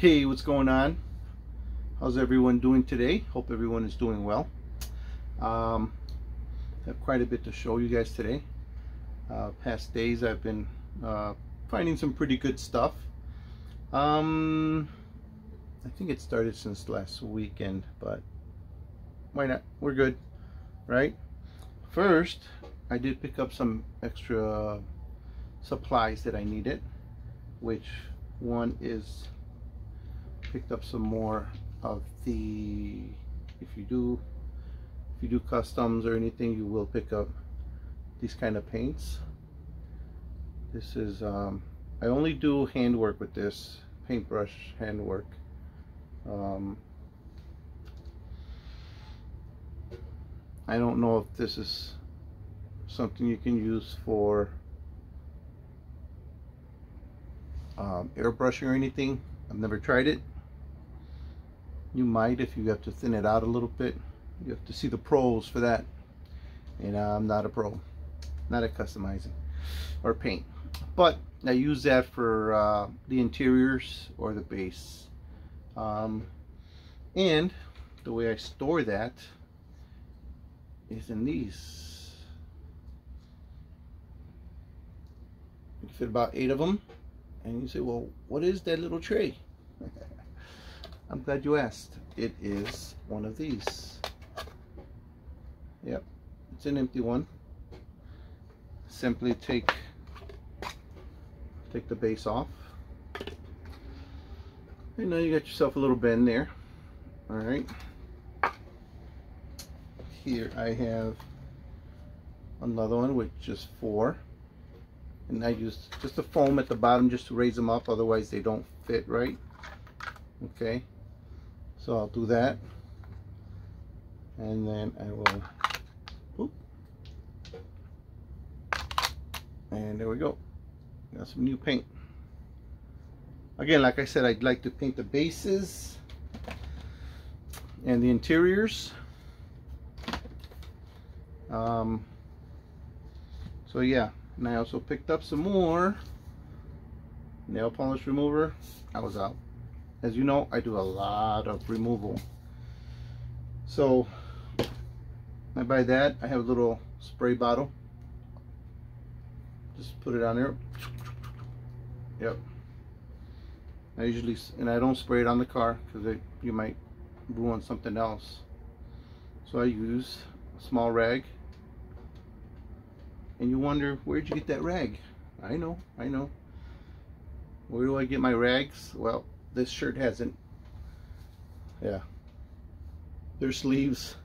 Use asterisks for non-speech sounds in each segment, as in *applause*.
Okay, what's going on? How's everyone doing today? Hope everyone is doing well. Um, have quite a bit to show you guys today. Uh, past days I've been uh, finding some pretty good stuff. Um, I think it started since last weekend, but why not? We're good, right? First, I did pick up some extra supplies that I needed, which one is picked up some more of the if you do if you do customs or anything you will pick up these kind of paints. This is um, I only do handwork with this paintbrush handwork. Um, I don't know if this is something you can use for um, airbrushing or anything. I've never tried it you might if you have to thin it out a little bit. You have to see the pros for that. And I'm not a pro. Not at customizing or paint. But I use that for uh, the interiors or the base. Um, and the way I store that is in these. You fit about eight of them and you say well what is that little tray *laughs* I'm glad you asked. It is one of these. Yep, it's an empty one. Simply take take the base off. And now you got yourself a little bend there. All right. Here I have another one with just four. And I use just a foam at the bottom just to raise them up, otherwise they don't fit right. Okay. So I'll do that. And then I will, whoop. And there we go. Got some new paint. Again, like I said, I'd like to paint the bases and the interiors. Um, so yeah, and I also picked up some more nail polish remover. I was out as you know I do a lot of removal. So I buy that. I have a little spray bottle. Just put it on there. Yep. I usually and I don't spray it on the car because you might ruin something else. So I use a small rag. And you wonder where'd you get that rag? I know I know. Where do I get my rags? Well this shirt hasn't yeah. Their sleeves.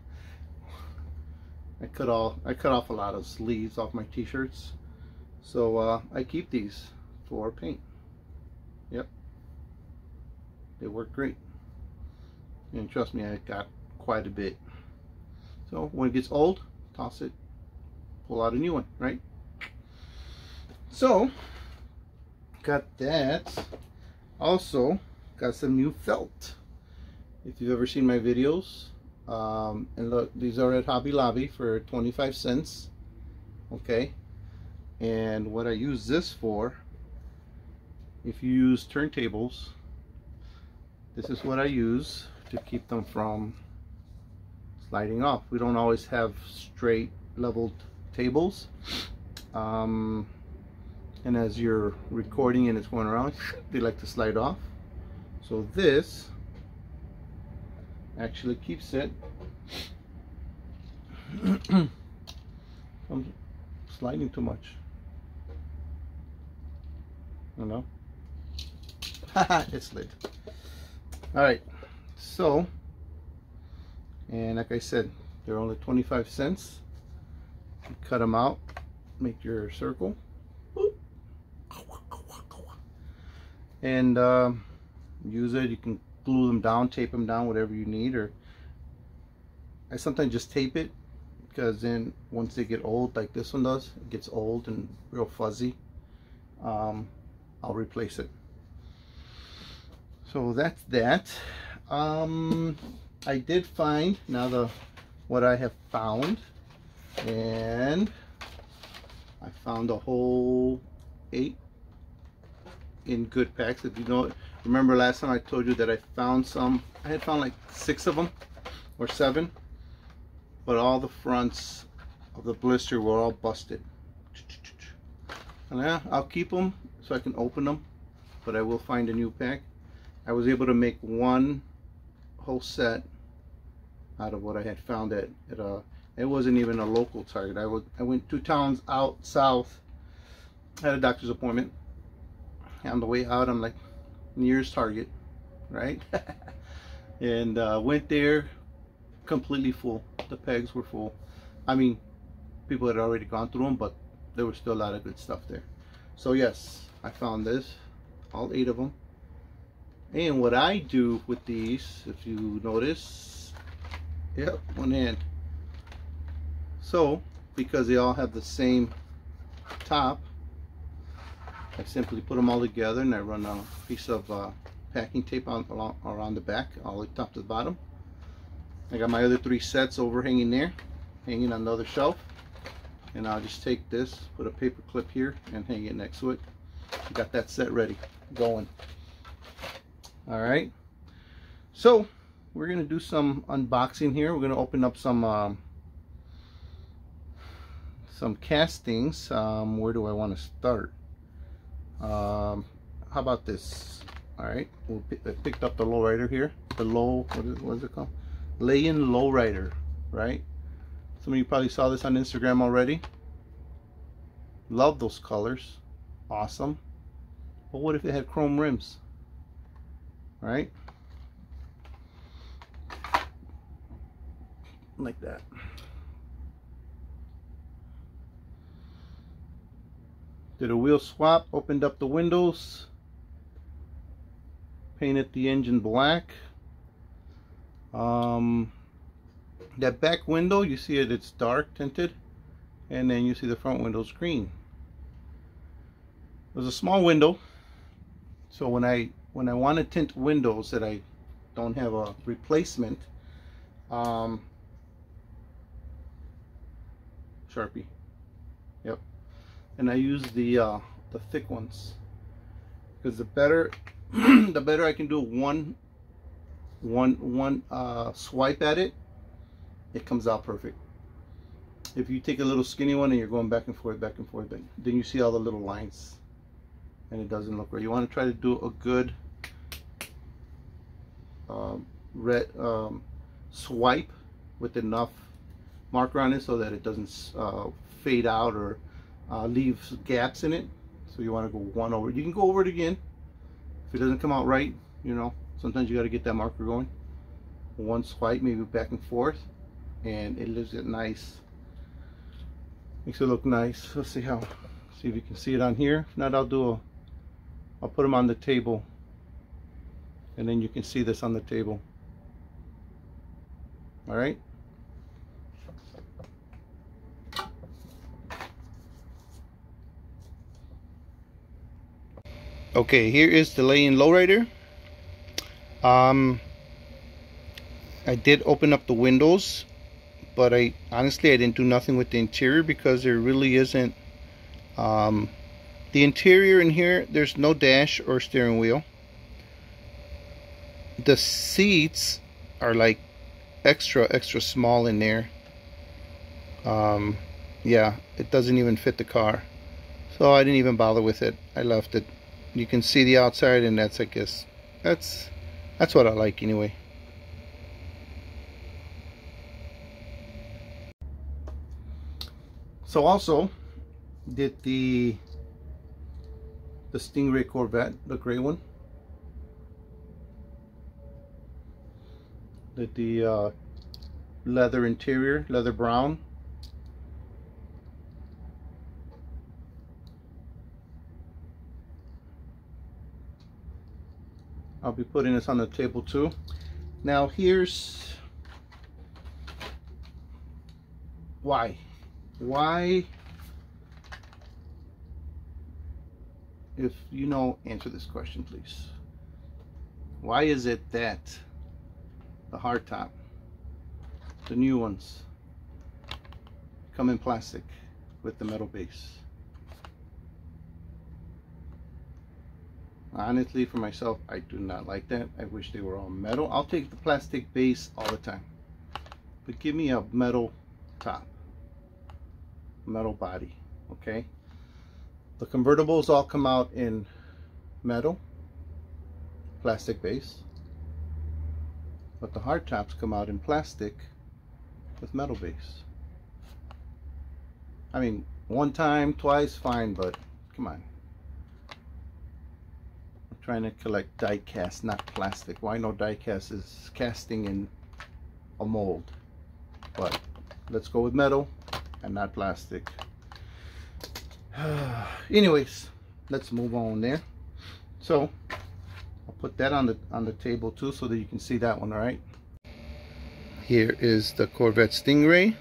I cut all I cut off a lot of sleeves off my t-shirts. So uh, I keep these for paint. Yep. They work great. And trust me I got quite a bit. So when it gets old toss it. Pull out a new one right? So got that. Also got some new felt. If you've ever seen my videos um, and look these are at Hobby Lobby for 25 cents okay? And what I use this for if you use turntables this is what I use to keep them from sliding off. We don't always have straight leveled tables. Um, and as you're recording and it's going around *laughs* they like to slide off so this actually keeps it I'm sliding too much. I know. *laughs* it slid. Alright, so, and like I said, they're only 25 cents. You cut them out, make your circle. And um, use it. You can glue them down, tape them down, whatever you need. Or I sometimes just tape it because then once they get old, like this one does, it gets old and real fuzzy. Um, I'll replace it. So that's that. Um, I did find now the what I have found, and I found a whole eight in good packs. If you know remember last time I told you that I found some I had found like six of them or seven but all the fronts of the blister were all busted. And yeah, I'll keep them so I can open them but I will find a new pack. I was able to make one whole set out of what I had found at, at a it wasn't even a local target. I, would, I went two towns out south had a doctor's appointment. On the way out I'm like nearest target right? *laughs* And uh, went there completely full. The pegs were full. I mean people had already gone through them but there was still a lot of good stuff there. So yes I found this all eight of them and what I do with these if you notice yep one hand. So because they all have the same top I simply put them all together and I run a piece of uh, packing tape on, along, around the back all the top to the bottom. I got my other three sets overhanging there hanging on the other shelf. And I'll just take this put a paper clip here and hang it next to it. Got that set ready going. All right. So we're gonna do some unboxing here. We're gonna open up some um, some castings. Um, where do I want to start um, how about this? All right I picked up the lowrider here the low what is, what is it called? Lay-in lowrider right? Some of you probably saw this on Instagram already. Love those colors. Awesome. But what if it had chrome rims right? Like that did a wheel swap opened up the windows painted the engine black. Um, that back window you see it it's dark tinted and then you see the front windows green. There's a small window so when I when I want to tint windows that I don't have a replacement um, Sharpie and I use the uh, the thick ones. Because the better *clears throat* the better I can do one one one uh, swipe at it it comes out perfect. If you take a little skinny one and you're going back and forth back and forth then then you see all the little lines and it doesn't look right. You want to try to do a good um, red um, swipe with enough marker on it so that it doesn't uh, fade out or uh, leaves gaps in it. So you want to go one over you can go over it again. If it doesn't come out right you know sometimes you got to get that marker going. One swipe maybe back and forth and it leaves it nice. Makes it look nice. Let's see how see if you can see it on here. If not I'll do a I'll put them on the table. And then you can see this on the table. All right okay here is the lay-in lowrider. Um I did open up the windows but I honestly I didn't do nothing with the interior because there really isn't um, the interior in here there's no dash or steering wheel. The seats are like extra extra small in there. Um, yeah it doesn't even fit the car. So I didn't even bother with it. I left it you can see the outside and that's I guess that's that's what I like anyway. So also did the the Stingray Corvette the gray one? Did the uh, leather interior leather brown I'll be putting this on the table too. Now here's why. Why, if you know, answer this question please. Why is it that the hardtop, the new ones, come in plastic with the metal base? Honestly for myself I do not like that. I wish they were all metal. I'll take the plastic base all the time. But give me a metal top. Metal body okay? The convertibles all come out in metal. Plastic base. But the hard tops come out in plastic with metal base. I mean one time twice fine but come on trying to collect die cast not plastic. Why no die cast is casting in a mold. But let's go with metal and not plastic. *sighs* Anyways let's move on there. So I'll put that on the on the table too so that you can see that one all right? Here is the Corvette Stingray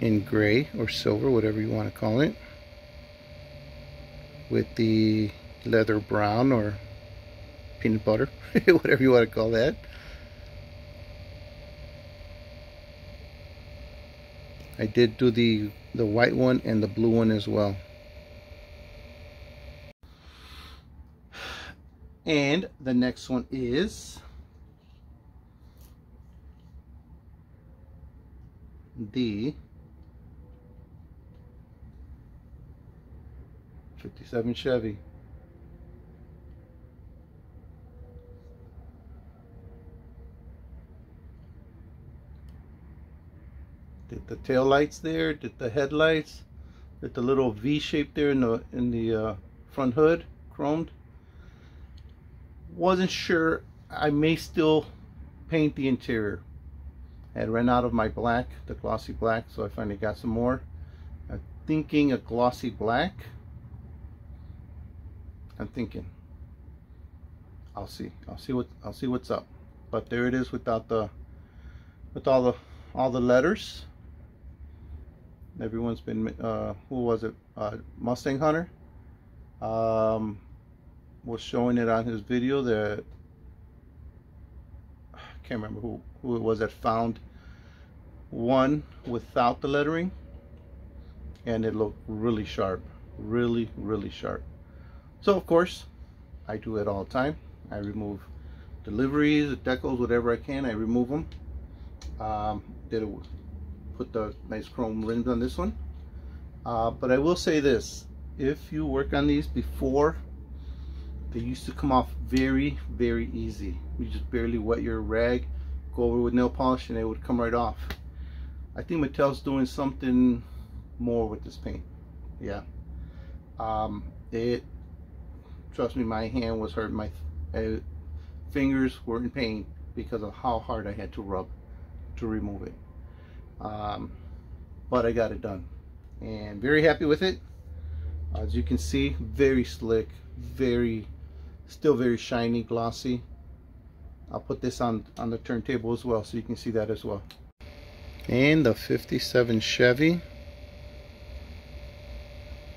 in gray or silver whatever you want to call it with the leather brown or peanut butter *laughs* whatever you want to call that. I did do the the white one and the blue one as well. And the next one is the 57 Chevy Did the tail lights there? Did the headlights? Did the little V shape there in the in the uh, front hood chromed? Wasn't sure. I may still paint the interior. I had ran out of my black, the glossy black, so I finally got some more. I'm thinking a glossy black. I'm thinking. I'll see. I'll see what I'll see what's up. But there it is without the with all the all the letters everyone's been uh, who was it? Uh, Mustang Hunter. Um, was showing it on his video that I can't remember who, who it was that found one without the lettering. And it looked really sharp really really sharp. So of course I do it all the time. I remove deliveries decals whatever I can I remove them um, did it put the nice chrome rims on this one. Uh, but I will say this, if you work on these before, they used to come off very, very easy. You just barely wet your rag, go over with nail polish and it would come right off. I think Mattel's doing something more with this paint. Yeah. Um, it, trust me, my hand was hurt. My uh, fingers were in pain because of how hard I had to rub to remove it um, but I got it done. And very happy with it. As you can see very slick very still very shiny glossy. I'll put this on on the turntable as well so you can see that as well. And the 57 Chevy.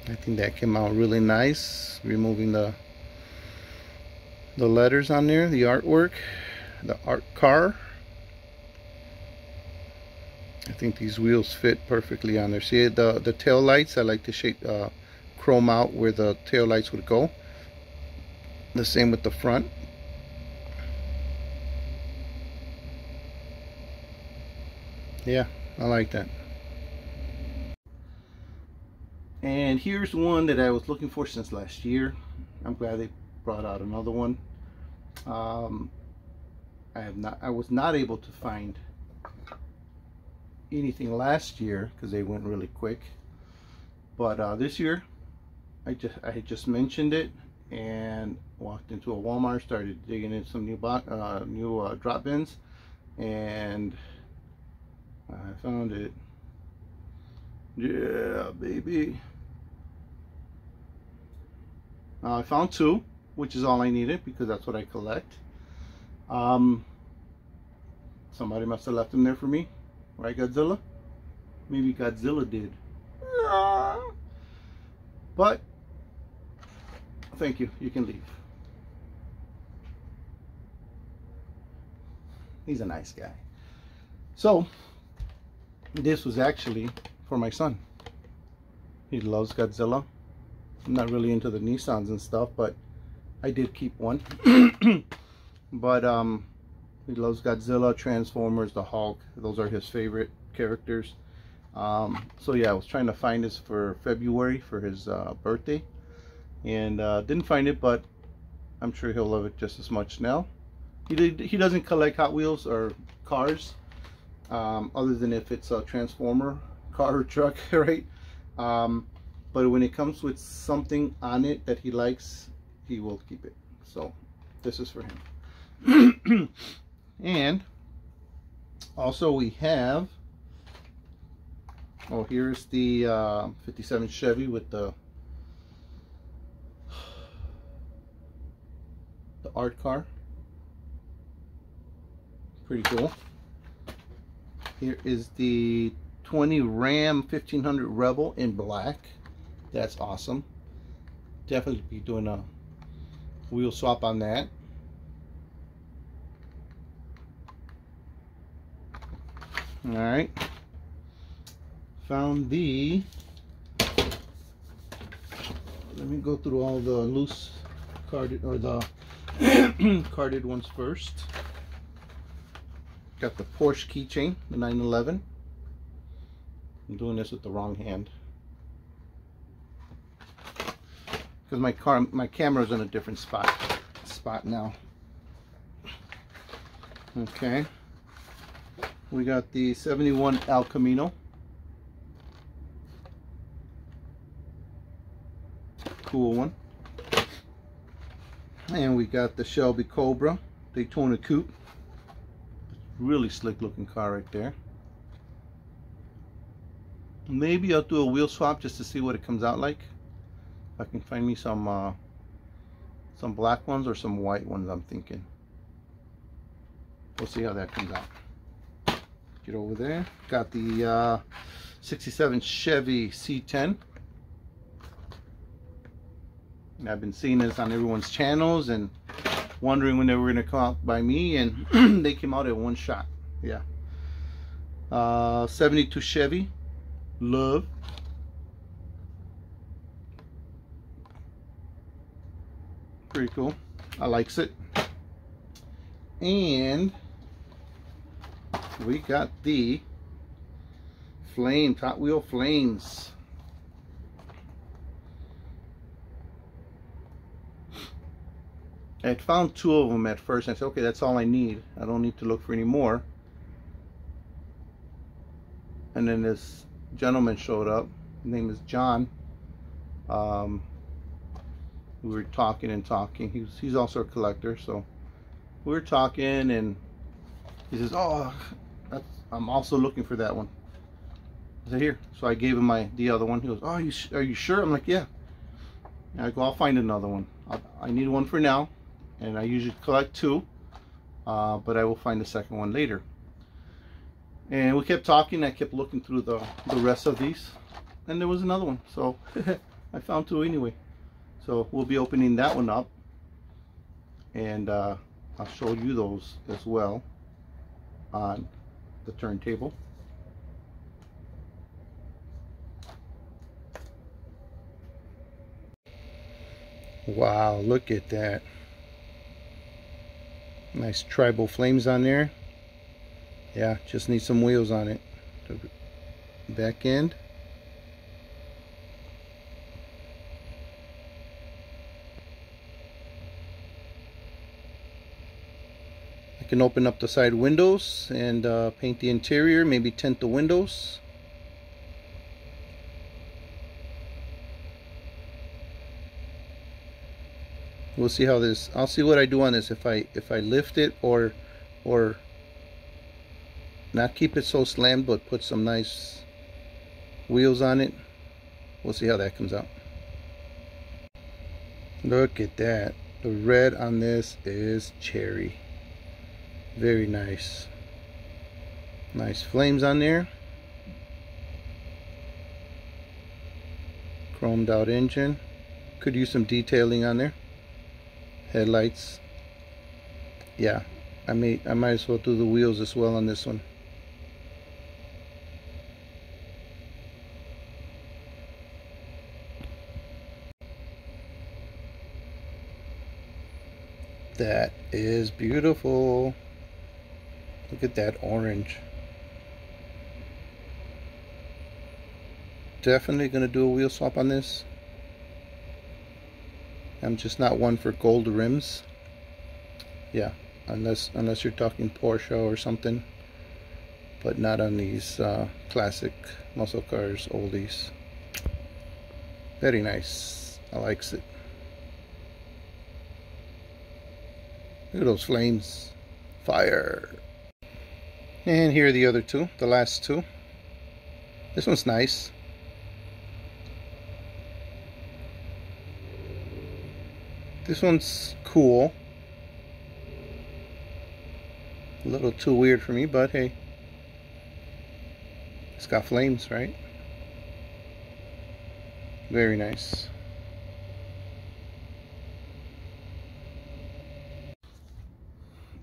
I think that came out really nice removing the the letters on there the artwork the art car I think these wheels fit perfectly on there. See the, the tail lights, I like to shape, uh, chrome out where the tail lights would go. The same with the front. Yeah, I like that. And here's one that I was looking for since last year. I'm glad they brought out another one. Um, I have not. I was not able to find anything last year because they went really quick. But uh, this year I just I had just mentioned it and walked into a Walmart started digging in some new uh, new uh, drop bins and I found it. Yeah baby. Uh, I found two which is all I needed because that's what I collect. Um, somebody must have left them there for me Right, Godzilla? Maybe Godzilla did. But, thank you. You can leave. He's a nice guy. So, this was actually for my son. He loves Godzilla. I'm not really into the Nissans and stuff, but I did keep one. *clears throat* but um, he loves Godzilla, Transformers, the Hulk. Those are his favorite characters. Um, so yeah, I was trying to find this for February for his uh, birthday. And uh, didn't find it, but I'm sure he'll love it just as much now. He, did, he doesn't collect Hot Wheels or cars, um, other than if it's a Transformer car or truck, *laughs* right? Um, but when it comes with something on it that he likes, he will keep it. So this is for him. *clears throat* and also we have, oh, here's the uh, 57 Chevy with the the art car. Pretty cool. Here is the 20 Ram 1500 Rebel in black. That's awesome. Definitely be doing a wheel swap on that. All right. Found the, let me go through all the loose carded, or the *clears throat* carded ones first. Got the Porsche keychain, the 911. I'm doing this with the wrong hand. Because my car, my camera's in a different spot, spot now. Okay. We got the 71 El Camino. Cool one. And we got the Shelby Cobra Daytona Coupe. Really slick looking car right there. Maybe I'll do a wheel swap just to see what it comes out like. If I can find me some uh, some black ones or some white ones I'm thinking. We'll see how that comes out. Get over there. Got the uh, 67 Chevy C10. And I've been seeing this on everyone's channels and wondering when they were going to come out by me and *clears throat* they came out at one shot. Yeah. Uh, 72 Chevy. Love. Pretty cool. I likes it. And we got the flame top Wheel Flames I had found two of them at first. I said, okay, that's all I need. I don't need to look for any more. And then this gentleman showed up. His name is John. Um, we were talking and talking. He's, he's also a collector. So we were talking and he says, oh, I'm also looking for that one. I said, here. So I gave him my the other one. He goes, oh, you are you sure? I'm like, yeah. And I go, I'll find another one. I, I need one for now and I usually collect two uh, but I will find the second one later and we kept talking I kept looking through the the rest of these and there was another one so *laughs* I found two anyway so we'll be opening that one up and uh, I'll show you those as well on the turntable Wow, look at that. Nice tribal flames on there. Yeah, just need some wheels on it. Back end. I can open up the side windows and uh, paint the interior, maybe tint the windows. we'll see how this I'll see what I do on this if I if I lift it or or not keep it so slammed but put some nice wheels on it. We'll see how that comes out. Look at that. The red on this is cherry very nice. Nice flames on there. Chromed out engine. Could use some detailing on there. Headlights. Yeah, I may I might as well do the wheels as well on this one. That is beautiful. Look at that orange. Definitely going to do a wheel swap on this. I'm just not one for gold rims. Yeah, unless unless you're talking Porsche or something. But not on these uh, classic muscle cars, oldies. Very nice. I likes it. Look at those flames. Fire. And here are the other two, the last two. This one's nice. This one's cool. A little too weird for me, but hey. It's got flames, right? Very nice.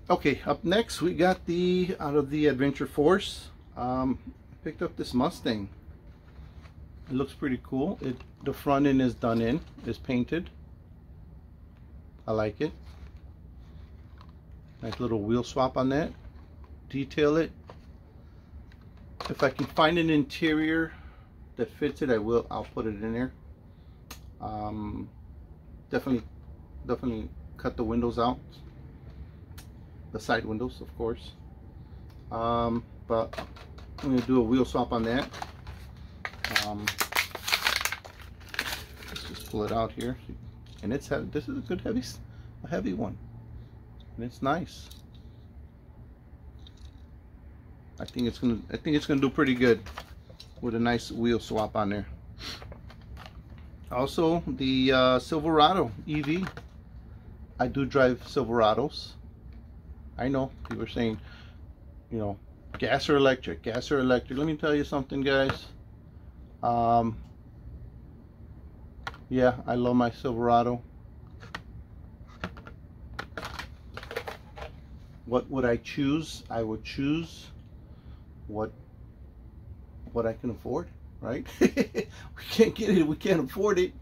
Okay, up next we got the, out of the Adventure Force, um, picked up this Mustang. It looks pretty cool. It The front end is done in, is painted. I like it. Nice little wheel swap on that. Detail it. If I can find an interior that fits it, I will. I'll put it in there. Um, definitely, definitely cut the windows out the side windows of course. Um, but I'm going to do a wheel swap on that. Um, let's just pull it out here. And it's heavy. this is a good heavy a heavy one. And it's nice. I think it's gonna I think it's gonna do pretty good with a nice wheel swap on there. Also the uh, Silverado EV I do drive Silverados I know people are saying, you know, gas or electric, gas or electric. Let me tell you something, guys. Um, yeah, I love my Silverado. What would I choose? I would choose what what I can afford, right? *laughs* we can't get it, we can't afford it.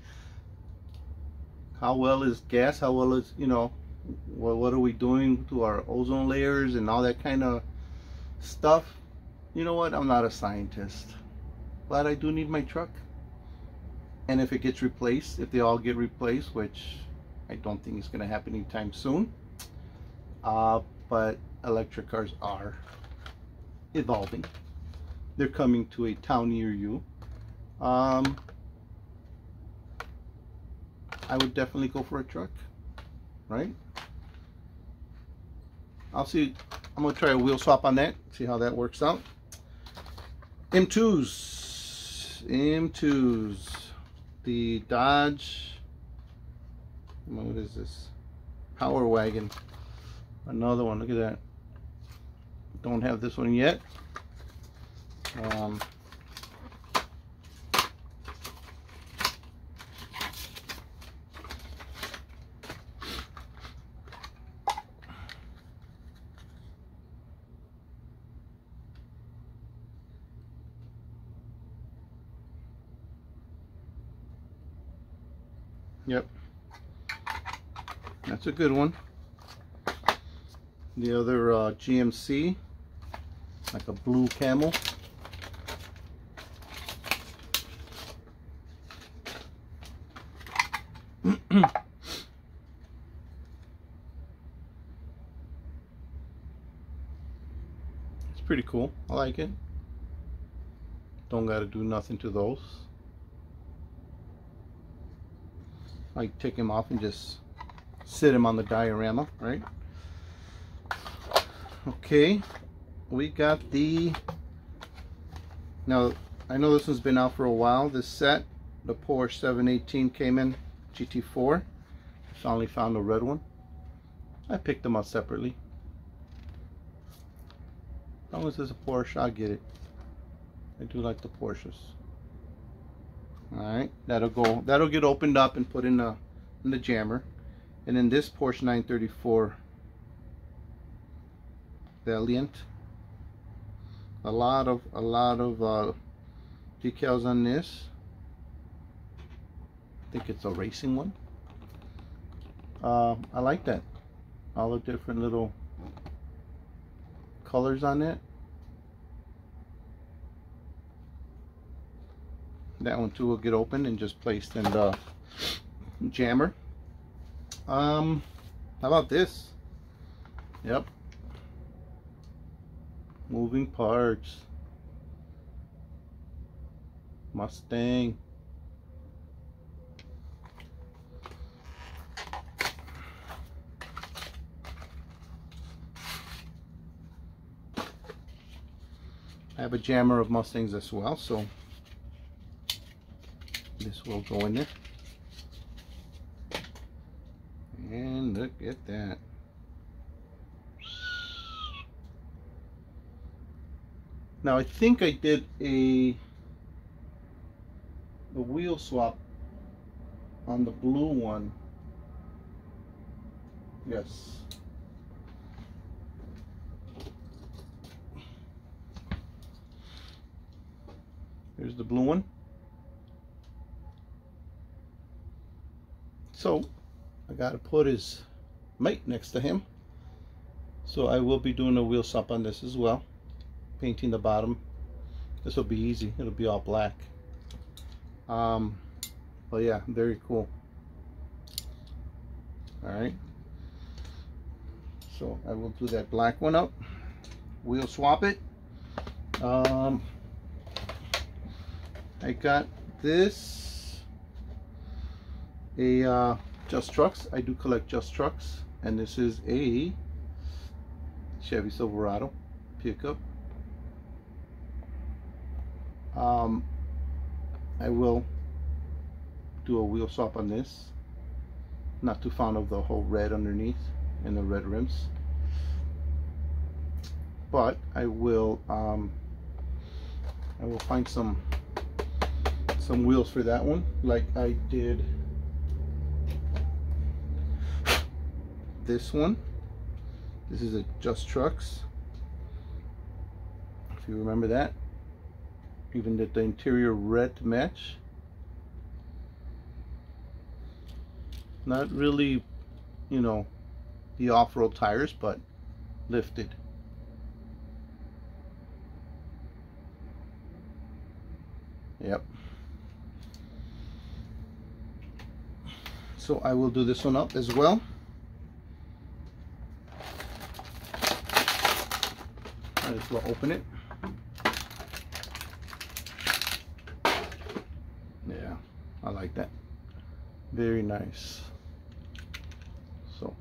How well is gas? How well is, you know, what, what are we doing to our ozone layers and all that kind of stuff? You know what? I'm not a scientist but I do need my truck. And if it gets replaced if they all get replaced which I don't think is going to happen anytime soon uh, but electric cars are evolving. They're coming to a town near you. Um, I would definitely go for a truck right I'll see. I'm gonna try a wheel swap on that. See how that works out. M2s. M2s. The Dodge. What is this? Power Wagon. Another one. Look at that. Don't have this one yet. Um, Yep. That's a good one. The other uh, GMC, like a blue camel. *clears throat* it's pretty cool. I like it. Don't got to do nothing to those. I take him off and just sit him on the diorama, right? Okay, we got the, now I know this one's been out for a while, this set, the Porsche 718 Cayman GT4. I finally found a red one. I picked them up separately. As long as it's a Porsche, I'll get it. I do like the Porsches all right that'll go that'll get opened up and put in the in the jammer and then this Porsche 934 Valiant a lot of a lot of uh, decals on this I think it's a racing one uh, I like that all the different little colors on it. That one too will get opened and just placed in the jammer. Um, how about this? Yep. Moving parts. Mustang. I have a jammer of Mustangs as well, so this will go in there. Look at that. Now I think I did a the wheel swap on the blue one. Yes. Here's the blue one. So I got to put his mate next to him. So I will be doing a wheel swap on this as well. Painting the bottom. This will be easy. It'll be all black. Um, but yeah, very cool. Alright. So I will do that black one up. Wheel swap it. Um, I got this a uh, Just Trucks. I do collect Just Trucks, and this is a Chevy Silverado pickup. Um, I will do a wheel swap on this. Not too fond of the whole red underneath and the red rims. But I will um, I will find some some wheels for that one like I did this one. This is a Just Trucks. If you remember that. Even did the interior red match. Not really you know the off-road tires but lifted. Yep. So I will do this one up as well might as well open it. Yeah I like that. Very nice. So.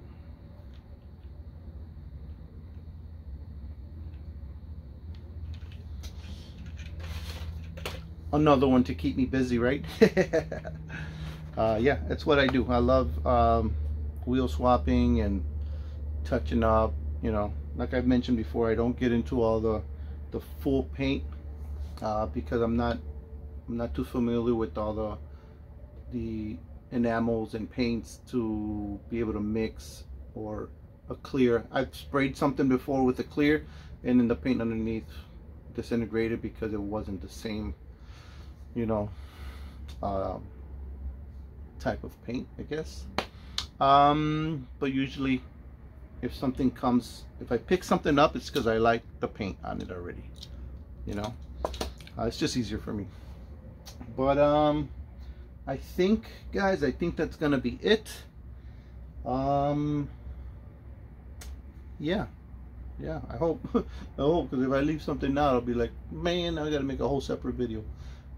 Another one to keep me busy right? *laughs* Uh, yeah, that's what I do. I love um, wheel swapping and touching up. You know, like I've mentioned before, I don't get into all the the full paint uh, because I'm not I'm not too familiar with all the the enamels and paints to be able to mix or a clear. I've sprayed something before with a clear and then the paint underneath disintegrated because it wasn't the same, you know, uh, type of paint, I guess. Um, but usually if something comes, if I pick something up, it's because I like the paint on it already, you know. Uh, it's just easier for me. But um, I think, guys, I think that's gonna be it. Um, yeah, yeah. I hope, *laughs* I hope, because if I leave something out, I'll be like, man, I gotta make a whole separate video.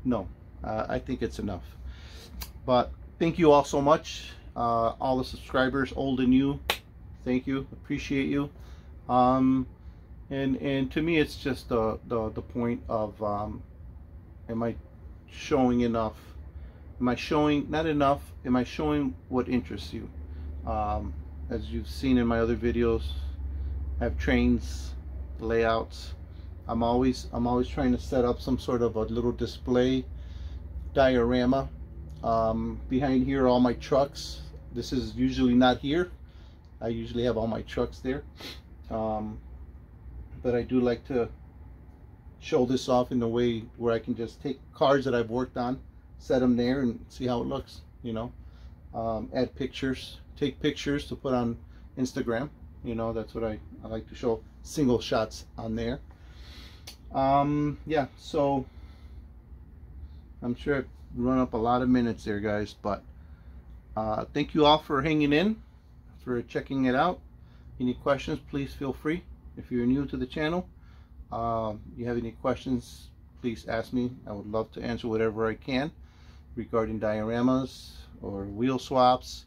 No, uh, I think it's enough. But thank you all so much uh, all the subscribers old and new thank you. Appreciate you. Um, and and to me it's just the the, the point of um, am I showing enough? Am I showing not enough am I showing what interests you? Um, as you've seen in my other videos I have trains layouts. I'm always I'm always trying to set up some sort of a little display diorama um, behind here all my trucks. This is usually not here. I usually have all my trucks there. Um, but I do like to show this off in a way where I can just take cars that I've worked on, set them there and see how it looks, you know. Um, add pictures, take pictures to put on Instagram. you know that's what I, I like to show single shots on there um yeah so I'm sure I've run up a lot of minutes there guys but uh, thank you all for hanging in for checking it out. Any questions please feel free. If you're new to the channel uh, you have any questions please ask me. I would love to answer whatever I can regarding dioramas or wheel swaps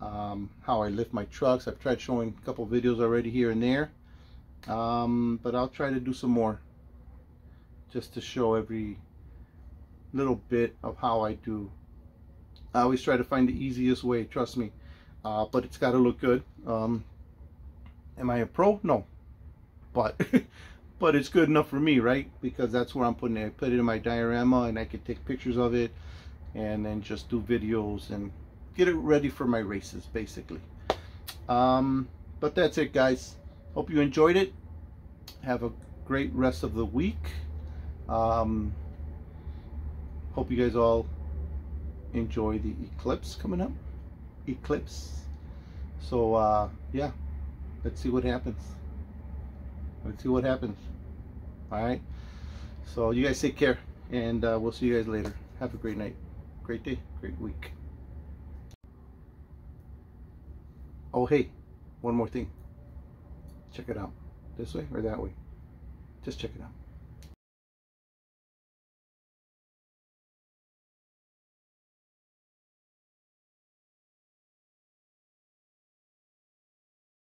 um, how I lift my trucks. I've tried showing a couple videos already here and there um, but I'll try to do some more just to show every little bit of how I do. I always try to find the easiest way trust me uh, but it's got to look good. Um, am I a pro? No. But *laughs* but it's good enough for me right? Because that's where I'm putting it. I put it in my diorama and I can take pictures of it and then just do videos and get it ready for my races basically. Um, but that's it guys. Hope you enjoyed it. Have a great rest of the week. Um, hope you guys all enjoy the eclipse coming up eclipse. So uh, yeah let's see what happens. Let's see what happens. All right? So you guys take care and uh, we'll see you guys later. Have a great night. Great day. Great week. Oh hey one more thing. Check it out. This way or that way? Just check it out